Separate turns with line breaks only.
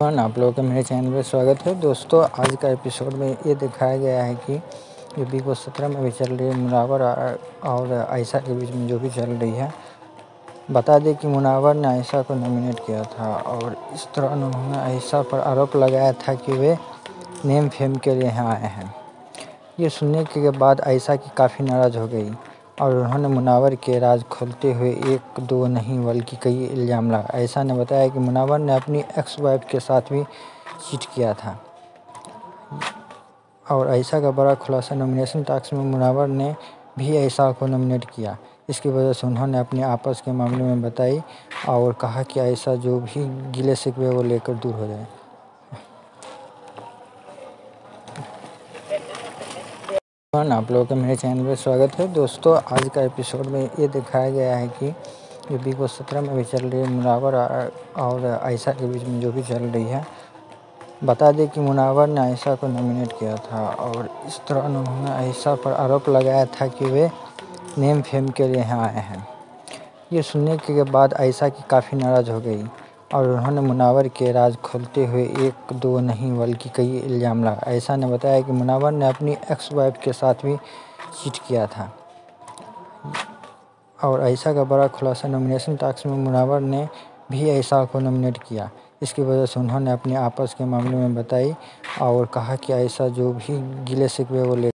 आप लोगों का मेरे चैनल में स्वागत है। दोस्तों, आज का एपिसोड में ये दिखाया गया है कि जो बिग बॉस सत्रह में भी चल रही है मुनावर और आयशा के बीच में जो भी चल रही है। बता दें कि मुनावर ने आयशा को नॉमिनेट किया था, और इस तरह उन्होंने आयशा पर आरोप लगाया था कि वे नेम फेम के लिए यहाँ आए हैं। ये सुनने के बाद आयशा की काफ़ी नाराज़ हो गई। और उन्होंने मुनावर के राज खोलते हुए एक, दो नहीं, बल्कि कई इल्ज़ाम लगाए ऐसा ने बताया कि मुनावर ने अपनी एक्स वाइफ के साथ भी चीट किया था। और ऐसा का बड़ा खुलासा नॉमिनेशन टास्क में मुनावर ने भी ऐसा को नॉमिनेट किया। इसकी वजह से उन्होंने अपने आपस के मामले में बताई और कहा कि ऐसा जो भी गिले शिकवे वो लेकर दूर हो जाए। आप लोगों का मेरे चैनल में स्वागत है। दोस्तों, आज का एपिसोड में ये दिखाया गया है कि जो बिग बॉस सत्रह में भी चल रही है मुनावर और आयशा के बीच में जो भी चल रही है। बता दें कि मुनावर ने आयशा को नॉमिनेट किया था, और इस तरह उन्होंने आयशा पर आरोप लगाया था कि वे नेम फेम के लिए यहाँ आए हैं। ये सुनने के बाद आयशा की काफ़ी नाराज़ हो गई। और उन्होंने मुनावर के राज खोलते हुए एक, दो नहीं बल्कि कई इल्ज़ाम लगाए ऐसा ने बताया कि मुनावर ने अपनी एक्स वाइफ के साथ भी चीट किया था। और ऐसा का बड़ा खुलासा नॉमिनेशन टास्क में मुनावर ने भी ऐसा को नॉमिनेट किया। इसकी वजह से उन्होंने अपने आपस के मामले में बताई और कहा कि ऐसा जो भी गिले शिकवे वो ले